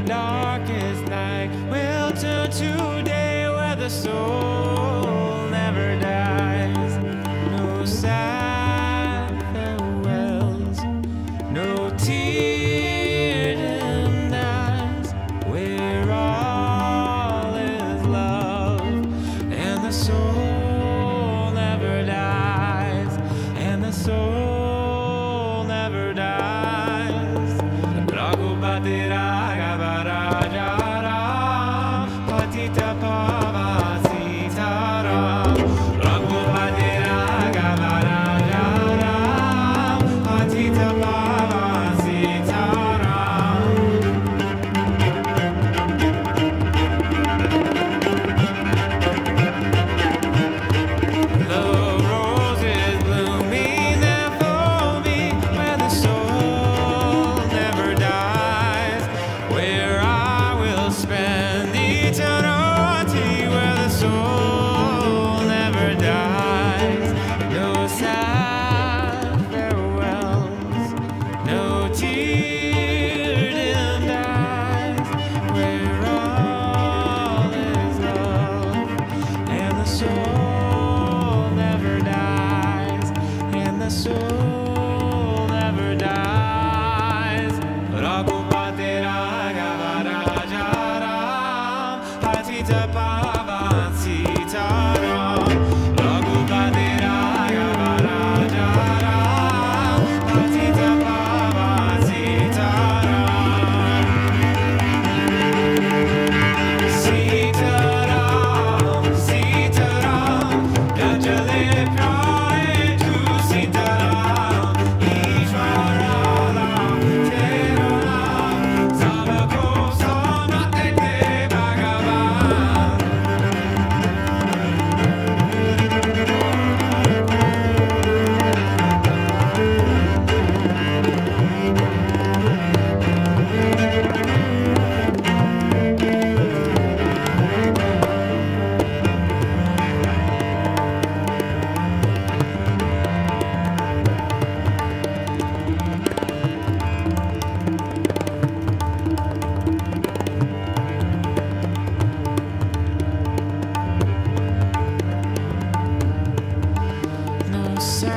darkest night. Will turn to day where the soul Peter Pan.